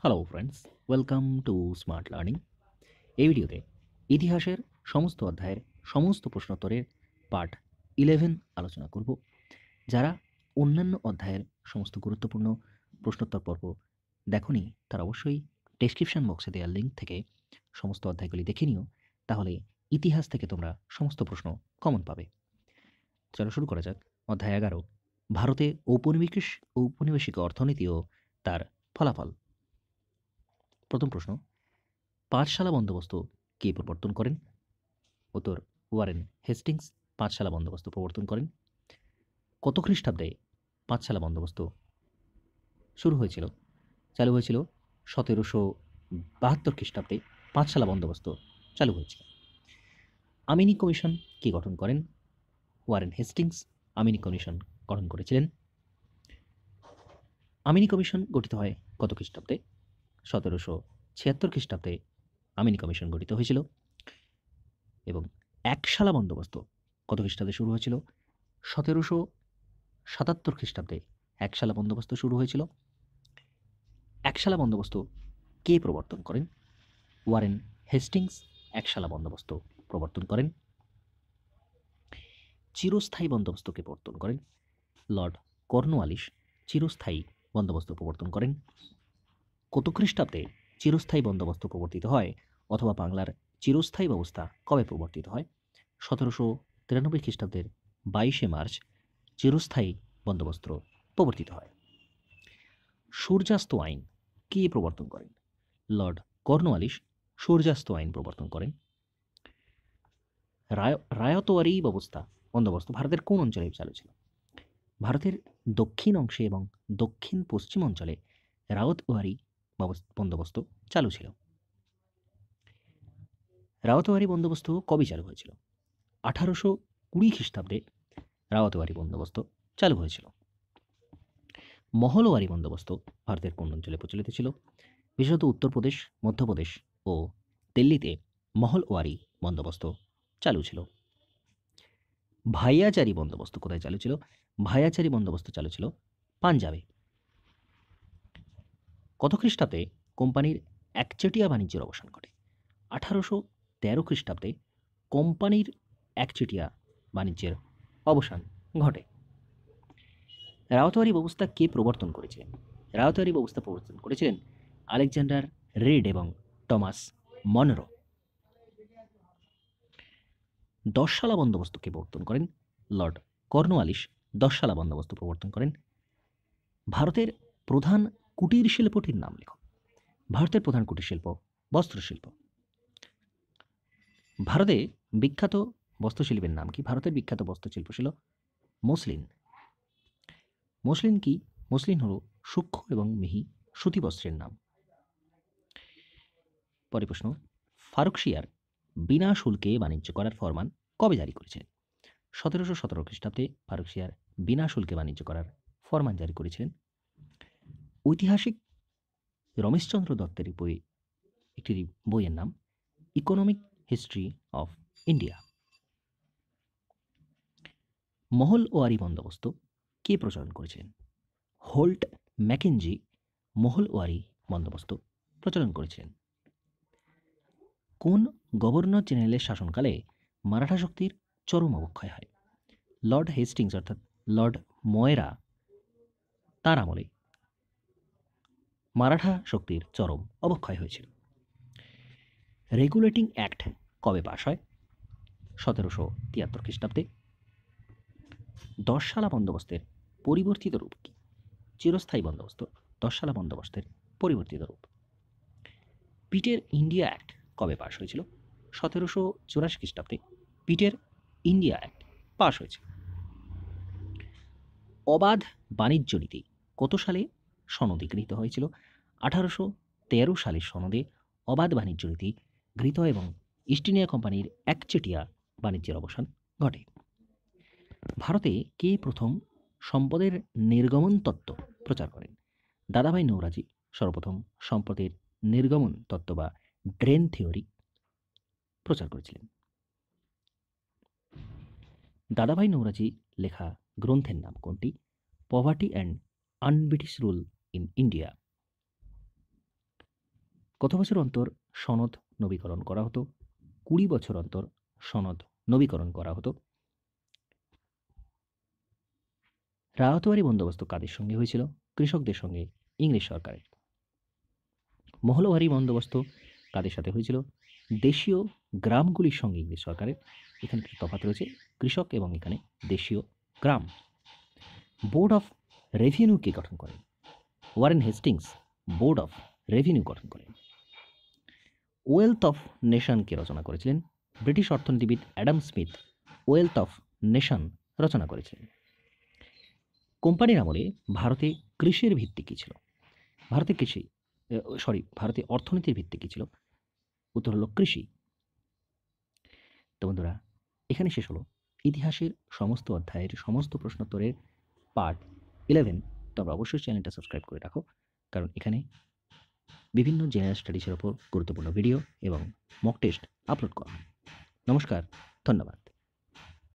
Hello friends welcome to smart learning এই ভিডিওতে ইতিহাসের সমস্ত অধ্যায়ের সমস্ত প্রশ্নোত্তরের পার্ট ইলেভেন আলোচনা করব, যারা অন্যান্য অধ্যায়ের সমস্ত গুরুত্বপূর্ণ প্রশ্নোত্তর পর্ব দেখনি, তারা অবশ্যই ডেসক্রিপশন বক্সে দেওয়ার লিঙ্ক থেকে সমস্ত অধ্যায়গুলি দেখে নিও, তাহলে ইতিহাস থেকে তোমরা সমস্ত প্রশ্ন কমন পাবে। চলো শুরু করা যাক। অধ্যায় এগারো। ভারতে ঔপনিবেশিক ঔপনিবেশিক অর্থনীতি ও তার ফলাফল। প্রথম প্রশ্ন, পাঠশালা বন্দোবস্ত কে প্রবর্তন করেন? উত্তর, ওয়ারেন হেস্টিংস, পাঠশালা বন্দোবস্ত প্রবর্তন করেন। কত খ্রিস্টাব্দে পাঠশালা বন্দোবস্ত শুরু হয়েছিল? চালু হয়েছিল সতেরোশো বাহাত্তর খ্রিস্টাব্দে পাঠশালা বন্দোবস্ত চালু হয়েছিল। আমিনি কমিশন কে গঠন করেন? ওয়ারেন হেস্টিংস আমিনি কমিশন গঠন করেছিলেন। আমিনি কমিশন গঠিত হয় কত খ্রিস্টাব্দে? সতেরোশো ছিয়াত্তর খ্রিস্টাব্দে আমিনি কমিশন গঠিত হয়েছিল এবং একশালা বন্দোবস্ত কত খ্রিস্টাব্দে শুরু হয়েছিল? সতেরোশো সাতাত্তর খ্রিস্টাব্দে একশালা বন্দোবস্ত শুরু হয়েছিল। একশালা বন্দোবস্ত কে প্রবর্তন করেন? ওয়ারেন হেস্টিংস একশালা বন্দোবস্ত প্রবর্তন করেন। চিরস্থায়ী বন্দোবস্তকে প্রবর্তন করেন। লর্ড কর্নওয়ালিস চিরস্থায়ী বন্দোবস্ত প্রবর্তন করেন। কত খ্রিস্টাব্দে চিরস্থায়ী বন্দোবস্ত প্রবর্তিত হয় অথবা বাংলার চিরস্থায়ী ব্যবস্থা কবে প্রবর্তিত হয়? সতেরোশো তিরানব্বই খ্রিস্টাব্দের বাইশে মার্চ চিরস্থায়ী বন্দোবস্ত প্রবর্তিত হয়। সূর্যাস্ত আইন কে প্রবর্তন করেন? লর্ড কর্নওয়ালিস সূর্যাস্ত আইন প্রবর্তন করেন। রায় রায়তোয়ারি ব্যবস্থা বন্দোবস্ত ভারতের কোন অঞ্চলে চালু ছিল? ভারতের দক্ষিণ অংশে এবং দক্ষিণ পশ্চিম অঞ্চলে রাওতওয়ারি ব্যবস- বন্দোবস্ত চালু ছিল। রাওতওয়ারি বন্দোবস্ত কবে চালু হয়েছিল? আঠারোশো কুড়ি খ্রিস্টাব্দে রাওতওয়ারি বন্দোবস্ত চালু হয়েছিল। মহলওয়ারি বন্দোবস্ত ভারতের কোন অঞ্চলে প্রচলিত ছিল। বিশেষত উত্তরপ্রদেশ, মধ্যপ্রদেশ ও দিল্লিতে মহলওয়ারি বন্দোবস্ত চালু ছিল। ভাইয়াচারি বন্দোবস্ত কোথায় চালু ছিল? ভাইয়াচারি বন্দোবস্ত চালু ছিল পাঞ্জাবে। কত খ্রিস্টাব্দে কোম্পানির একচেটিয়া বাণিজ্যের অবসান ঘটে? আঠারোশো তেরো খ্রিস্টাব্দে কোম্পানির একচেটিয়া বাণিজ্যের অবসান ঘটে। রাওতওয়ারি ব্যবস্থা কে প্রবর্তন করেছিলেন রাওতওয়ারি ব্যবস্থা প্রবর্তন করেছিলেন আলেকজান্ডার রেড এবং টমাস মনরো। দশশালা বন্দোবস্ত কে প্রবর্তন করেন? লর্ড কর্নওয়ালিস দশশালা বন্দোবস্ত প্রবর্তন করেন। ভারতের প্রধান কুটির শিল্পটির নাম লেখো। ভারতের প্রধান কুটির শিল্প, বস্ত্রশিল্প। ভারতে বিখ্যাত বস্ত্রশিল্পের নাম কি? ভারতের বিখ্যাত বস্ত্রশিল্প ছিল মসলিন। মসলিন কি? মসলিন হলো সূক্ষ্ম এবং মিহি সুতি বস্ত্রের নাম। পরে প্রশ্ন ফারুকশিয়ার বিনা শুল্কে বাণিজ্য করার ফরমান কবে জারি করেছিলেন সতেরোশো সতেরো খ্রিস্টাব্দে ফারুকশিয়ার বিনা শুল্কে বাণিজ্য করার ফরমান জারি করেছিলেন ঐতিহাসিক রমেশচন্দ্র দত্তের বই, একটি বইয়ের নাম ইকোনমিক হিস্ট্রি অফ ইন্ডিয়া মহল ওয়ারি বন্দোবস্ত কে প্রচলন করেছিলেন? হোল্ট ম্যাকেনজি মহল ওয়ারি বন্দোবস্ত প্রচলন করেছিলেন। কোন গভর্নর জেনারেলের শাসনকালে মারাঠা শক্তির চরম অবক্ষয় হয়? লর্ড হেস্টিংস অর্থাৎ লর্ড ময়রা তার আমলে মারাঠা শক্তির চরম অবক্ষয় হয়েছিল। রেগুলেটিং অ্যাক্ট কবে পাশ হয়? সতেরোশো তিয়াত্তর খ্রিস্টাব্দে। দশশালা বন্দোবস্তের পরিবর্তিত রূপ কি? চিরস্থায়ী বন্দোবস্ত, দশশালা বন্দোবস্তের পরিবর্তিত রূপ। পিটের ইন্ডিয়া অ্যাক্ট কবে পাশ হয়েছিল? সতেরোশো চুরাশি খ্রিস্টাব্দে পিটের ইন্ডিয়া অ্যাক্ট পাশ হয়েছে। অবাধ বাণিজ্য নীতি কত সালে সনদে গৃহীত হয়েছিল। আঠারোশো তেরো সালের সনদে অবাধ বাণিজ্য নীতি গৃহীত এবং ইস্ট ইন্ডিয়া কোম্পানির একচেটিয়া বাণিজ্যের অবসান ঘটে। ভারতে কে প্রথম সম্পদের নির্গমন তত্ত্ব প্রচার করেন? দাদাভাই নৌরাজি সর্বপ্রথম সম্পদের নির্গমন তত্ত্ব বা ড্রেন থিওরি প্রচার করেছিলেন। দাদাভাই নৌরাজি লেখা গ্রন্থের নাম কোনটি? Poverty and unBritish rule in India কত বছর অন্তর সনদ নবীকরণ করা হতো। কুড়ি বছর অন্তর সনদ নবীকরণ করা হতো। রায়তবাড়ি বন্দোবস্ত কাদের সঙ্গে হয়েছিল? কৃষকদের সঙ্গে, ইংরেজ সরকারের। মহলবাড়ি বন্দোবস্ত কাদের সাথে হয়েছিল? দেশীয় গ্রামগুলির সঙ্গে ইংরেজ সরকারের। এখানে কিছু তফাৎ রয়েছে, কৃষক এবং এখানে দেশীয় গ্রাম। বোর্ড অফ রেভিনিউ কে গঠন করেন। Warren Hastings, board of revenue গঠন করেন। ওয়েলথ অফ নেশনকে রচনা করেছিলেন ব্রিটিশ অর্থনীতিবিদ Adam Smith, wealth of nation রচনা করেছিলেন। কোম্পানির আমলে ভারতে কৃষির ভিত্তি কী ছিল? ভারতে কৃষি সরি, ভারতে অর্থনীতির ভিত্তি কী ছিল? উত্তর হলো কৃষি। তো বন্ধুরা, এখানে শেষ হলো ইতিহাসের সমস্ত অধ্যায়ের সমস্ত প্রশ্নোত্তরের পার্ট ইলেভেন। তোমরা অবশ্যই চ্যানেলটা সাবস্ক্রাইব করে রাখো। কারণ এখানে বিভিন্ন জেনারেল স্টাডিজের ওপর গুরুত্বপূর্ণ ভিডিও এবং মক টেস্ট আপলোড করা নমস্কার, ধন্যবাদ।